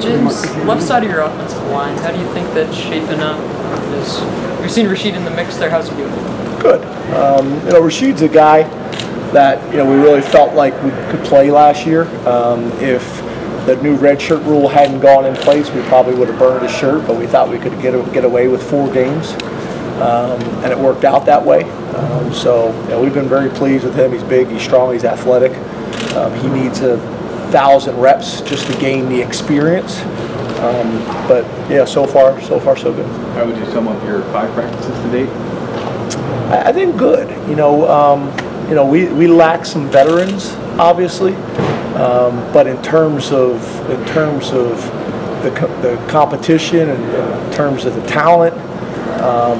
James, left side of your offensive line, how do you think that's shaping up? Is, we've seen Rasheed in the mix there. How's he doing? Good. Um, you know, Rasheed's a guy that you know we really felt like we could play last year. Um, if the new red shirt rule hadn't gone in place, we probably would have burned his shirt. But we thought we could get get away with four games, um, and it worked out that way. Um, so you know, we've been very pleased with him. He's big, he's strong, he's athletic. Um, he needs a thousand reps just to gain the experience. Um, but yeah, so far, so far, so good. How would you sum up your five practices to date? I, I think good. You know, um, you know, we, we lack some veterans, obviously, um, but in terms of in terms of the, co- the competition and in terms of the talent, um,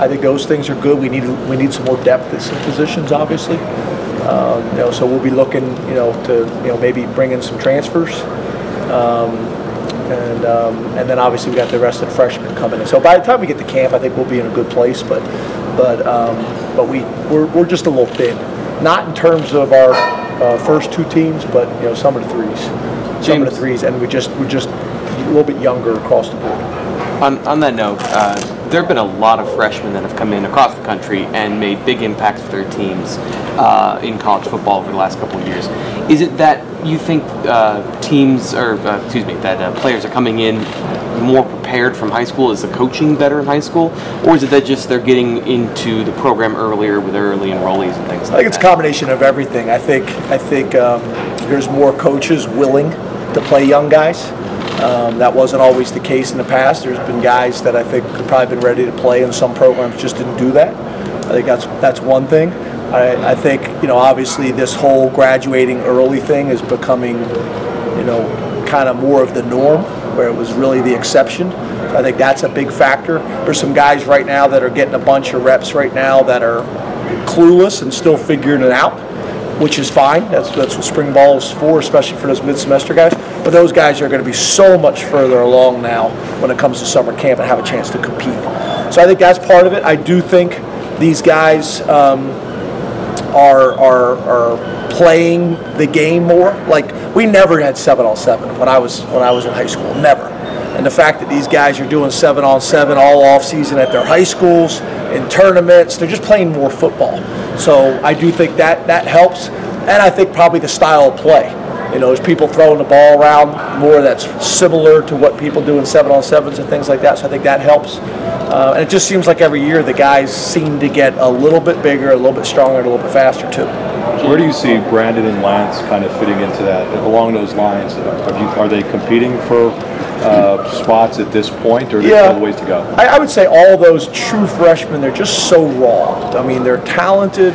I think those things are good. We need we need some more depth at some positions, obviously. Um, you know, so we'll be looking, you know, to you know maybe bring in some transfers. Um, and um, and then obviously we got the rest of the freshmen coming in. So by the time we get to camp, I think we'll be in a good place. But but um, but we we're, we're just a little thin, not in terms of our uh, first two teams, but you know some of the threes, some of the threes, and we just we're just a little bit younger across the board. On, on that note, uh, there have been a lot of freshmen that have come in across the country and made big impacts for their teams uh, in college football over the last couple of years. Is it that you think uh, teams, or uh, excuse me, that uh, players are coming in more prepared from high school? Is the coaching better in high school, or is it that just they're getting into the program earlier with early enrollees and things I think it's a combination of everything. I think I think um, there's more coaches willing to play young guys. Um, that wasn't always the case in the past. There's been guys that I think could probably been ready to play, and some programs just didn't do that. I think that's that's one thing. I, I think you know obviously this whole graduating early thing is becoming you know kind of more of the norm, where it was really the exception. I think that's a big factor. There's some guys right now that are getting a bunch of reps right now that are clueless and still figuring it out, which is fine. That's that's what spring ball is for, especially for those mid-semester guys. But those guys are going to be so much further along now when it comes to summer camp and have a chance to compete. So I think that's part of it. I do think these guys um, are, are are playing the game more. Like we never had seven on seven when I was when I was in high school. Never. And the fact that these guys are doing seven on seven all off season at their high schools in tournaments, they're just playing more football. So I do think that that helps, and I think probably the style of play. You know, there's people throwing the ball around more that's similar to what people do in seven on sevens and things like that. So I think that helps. Uh, and it just seems like every year the guys seem to get a little bit bigger, a little bit stronger, and a little bit faster too. Where do you see Brandon and Lance kind of fitting into that, along those lines? Are, you, are they competing for uh, spots at this point, or are there still ways to go? I, I would say all those true freshmen, they're just so raw. I mean, they're talented,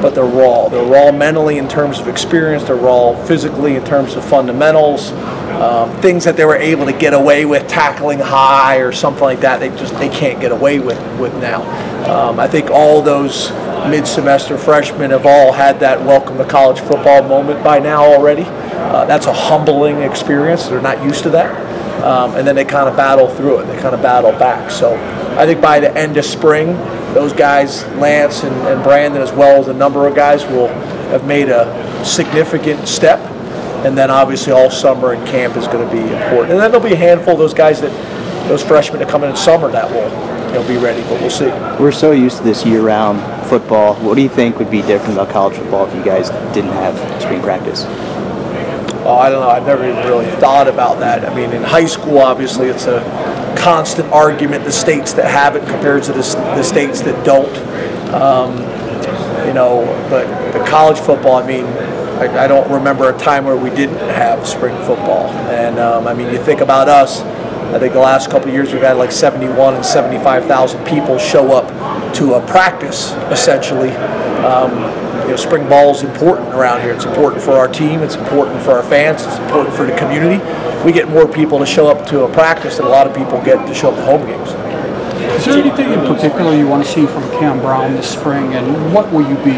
but they're raw. They're raw mentally in terms of experience. They're raw physically in terms of fundamentals. Um, things that they were able to get away with tackling high or something like that, they just they can't get away with with now. Um, I think all those mid-semester freshmen have all had that welcome to college football moment by now already. Uh, that's a humbling experience. They're not used to that um, and then they kind of battle through it. They kind of battle back. So I think by the end of spring, those guys, Lance and, and Brandon, as well as a number of guys, will have made a significant step. And then obviously all summer and camp is going to be important. And then there'll be a handful of those guys that, those freshmen that come in in summer that will, you know, be ready. But we'll see. We're so used to this year-round football. What do you think would be different about college football if you guys didn't have spring practice? Oh, I don't know. I've never even really thought about that. I mean, in high school, obviously, it's a constant argument. The states that have it compared to the, the states that don't. Um, you know, but the college football. I mean, I, I don't remember a time where we didn't have spring football. And um, I mean, you think about us. I think the last couple of years we've had like 71 and 75,000 people show up to a practice, essentially. Um, you know, spring ball is important around here. It's important for our team. It's important for our fans. It's important for the community. We get more people to show up to a practice than a lot of people get to show up to home games. Is there anything in particular you want to see from Cam Brown this spring, and what will you be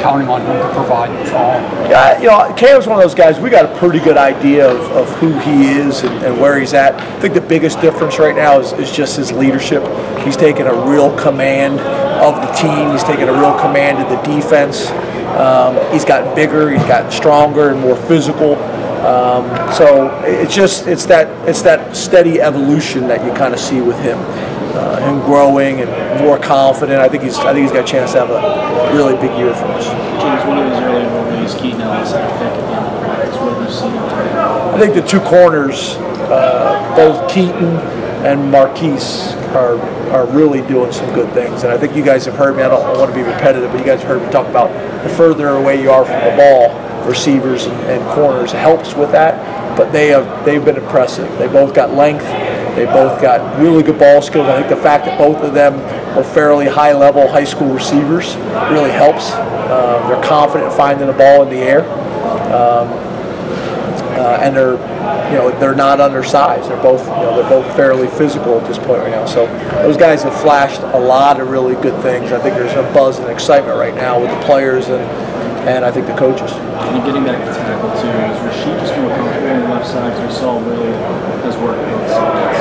counting on him to provide in fall? Yeah, you know, Cam's one of those guys. We got a pretty good idea of, of who he is and, and where he's at. I think the biggest difference right now is, is just his leadership. He's taken a real command of the team. He's taken a real command of the defense. Um, he's gotten bigger. He's gotten stronger and more physical. Um, so it's just it's that it's that steady evolution that you kind of see with him, uh, him growing and more confident. I think he's I think he's got a chance to have a really big year for us. James, one of his early enrollees, Keaton Ellis, had a pick at the end of the practice. What have you seen? I think the two corners, uh, both Keaton and Marquis, are are really doing some good things. And I think you guys have heard me. I don't want to be repetitive, but you guys have heard me talk about the further away you are from the ball, receivers and, and corners helps with that. But they have they've been impressive. They both got length. They both got really good ball skills. I think the fact that both of them are fairly high level high school receivers really helps. Um, they're confident finding the ball in the air. Um, uh, and they're you know they're not undersized. They're both you know they're both fairly physical at this point right now. So those guys have flashed a lot of really good things. I think there's a buzz and excitement right now with the players and and I think the coaches. And getting back to tackle too, is Rasheed just more comfortable on the left side? Because we saw really has worked both sides.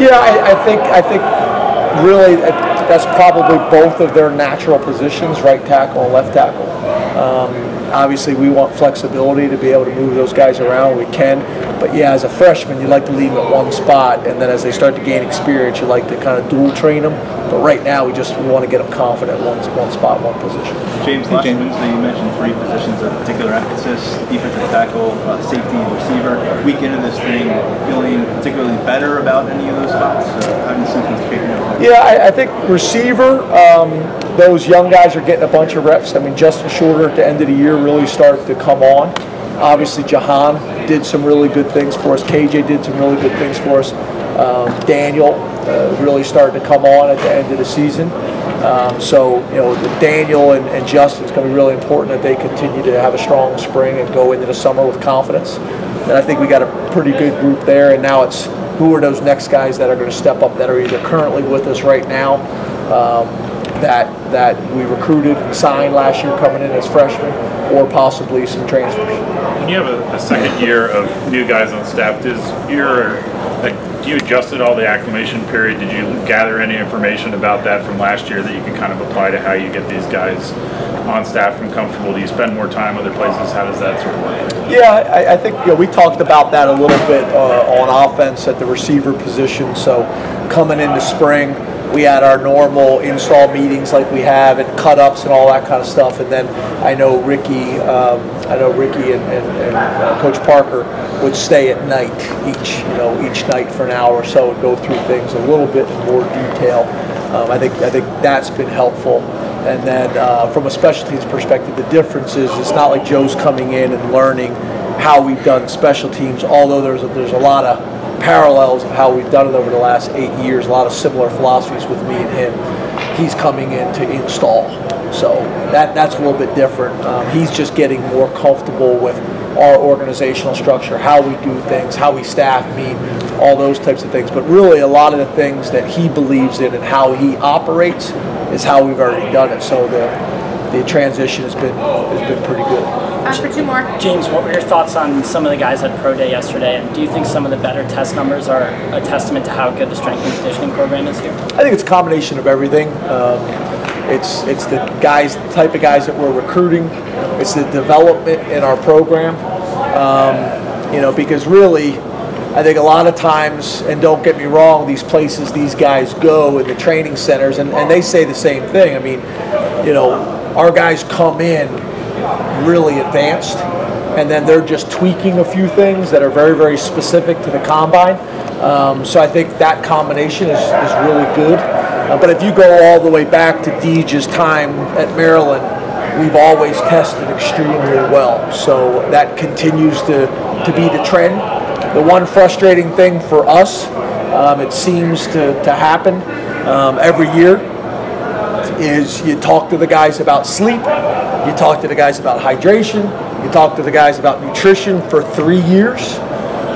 Yeah, I, I think I think really uh, that's probably both of their natural positions, right tackle and left tackle. Um, obviously, we want flexibility to be able to move those guys around. We can, but yeah, as a freshman, you like to leave them at one spot, and then as they start to gain experience, you like to kind of dual train them. But right now, we just we want to get them confident one one spot, one position. James, last Wednesday you mentioned three positions of particular emphasis: defensive tackle, uh, safety, and receiver. Week into this thing, feeling particularly better about any of those spots? Uh, how do you see things shaping up? Yeah, I, I think receiver, um, those young guys are getting a bunch of reps. I mean, Justin Shorter at the end of the year really started to come on. Obviously, Jahan did some really good things for us. KJ did some really good things for us. Um, Daniel uh, really started to come on at the end of the season. Um, so, you know, Daniel and, and Justin, it's going to be really important that they continue to have a strong spring and go into the summer with confidence. And I think we got a pretty good group there. And now it's who are those next guys that are going to step up that are either currently with us right now, um, that that we recruited and signed last year coming in as freshmen, or possibly some transfers. When you have a, a second year of new guys on staff, does your like, do you adjusted all the acclimation period? Did you gather any information about that from last year that you can kind of apply to how you get these guys on staff and comfortable? Do you spend more time other places? How does that sort of work? Yeah, I, I think you know, we talked about that a little bit uh, on offense at the receiver position. So coming into spring, we had our normal install meetings like we have and cut ups and all that kind of stuff. And then I know Ricky, um, I know Ricky and, and, and uh, Coach Parker would stay at night each, you know, each night for an hour or so and go through things a little bit in more detail. Um, I think I think that's been helpful. And then uh, from a special teams perspective, the difference is it's not like Joe's coming in and learning how we've done special teams. Although there's a, there's a lot of parallels of how we've done it over the last eight years, a lot of similar philosophies with me and him. He's coming in to install, so that that's a little bit different. Um, he's just getting more comfortable with our organizational structure, how we do things, how we staff meet, all those types of things. But really, a lot of the things that he believes in and how he operates is how we've already done it. So the the transition has been has been pretty good. Time for two more. James, what were your thoughts on some of the guys at Pro Day yesterday? And do you think some of the better test numbers are a testament to how good the strength and conditioning program is here? I think it's a combination of everything. Um, it's it's the guys, type of guys that we're recruiting. It's the development in our program. Um, you know, because really, I think a lot of times, and don't get me wrong, these places these guys go in the training centers, and, and they say the same thing. I mean, you know, our guys come in really advanced, and then they're just tweaking a few things that are very, very specific to the combine. Um, so I think that combination is, is really good. Uh, but if you go all the way back to Deej's time at Maryland, we've always tested extremely well. So that continues to, to be the trend. The one frustrating thing for us, um, it seems to, to happen um, every year, is you talk to the guys about sleep, you talk to the guys about hydration, you talk to the guys about nutrition for three years.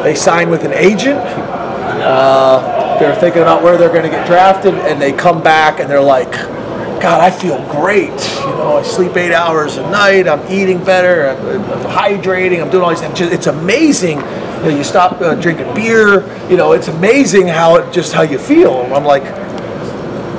They sign with an agent. Uh, they're thinking about where they're going to get drafted, and they come back and they're like, God, I feel great. You know, I sleep eight hours a night. I'm eating better. I'm, I'm hydrating. I'm doing all these things. It's amazing. You, know, you stop uh, drinking beer. You know, it's amazing how it just how you feel. I'm like,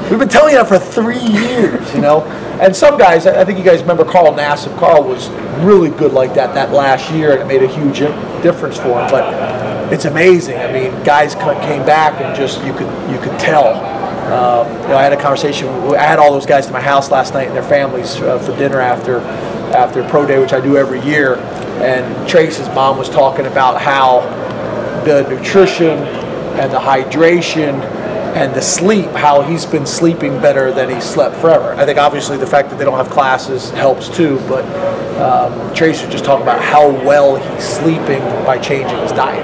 we've been telling you that for three years. You know, And some guys, I think you guys remember Carl Nassib. Carl was really good like that that last year, and it made a huge difference for him. But it's amazing. I mean, guys came back and just you could you could tell. Um, you know, I had a conversation. I had all those guys to my house last night and their families uh, for dinner after after pro day, which I do every year. And Trace's mom was talking about how the nutrition and the hydration and the sleep, how he's been sleeping better than he slept forever. I think obviously the fact that they don't have classes helps too, but um, was just talking about how well he's sleeping by changing his diet.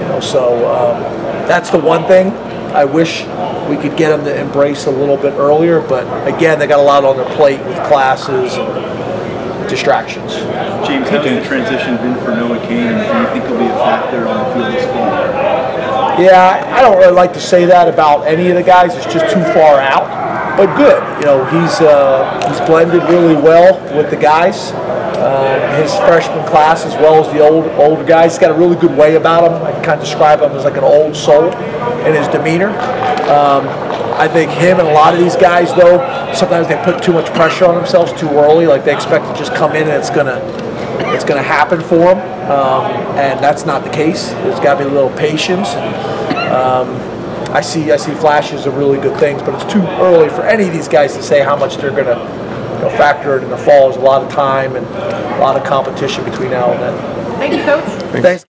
You know, so um, that's the one thing I wish we could get him to embrace a little bit earlier. But again, they got a lot on their plate with classes and distractions. James, how has the transition been for Noah Cain, do you think he'll be a factor on the field this fall? Yeah, I- don't really like to say that about any of the guys. It's just too far out. But good, you know, he's uh, he's blended really well with the guys. Um, his freshman class, as well as the old older guys, he's got a really good way about him. I kind of describe him as like an old soul in his demeanor. Um, I think him and a lot of these guys, though, sometimes they put too much pressure on themselves too early. Like they expect to just come in and it's gonna it's going to happen for them, um, and that's not the case. There's got to be a little patience. And, um, I see I see flashes of really good things, but it's too early for any of these guys to say how much they're going to you know, factor it in the fall. There's a lot of time and a lot of competition between now and then. Thank you, Coach. Thanks.